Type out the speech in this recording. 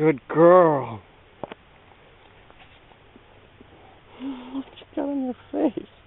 Good girl. What you got on your face.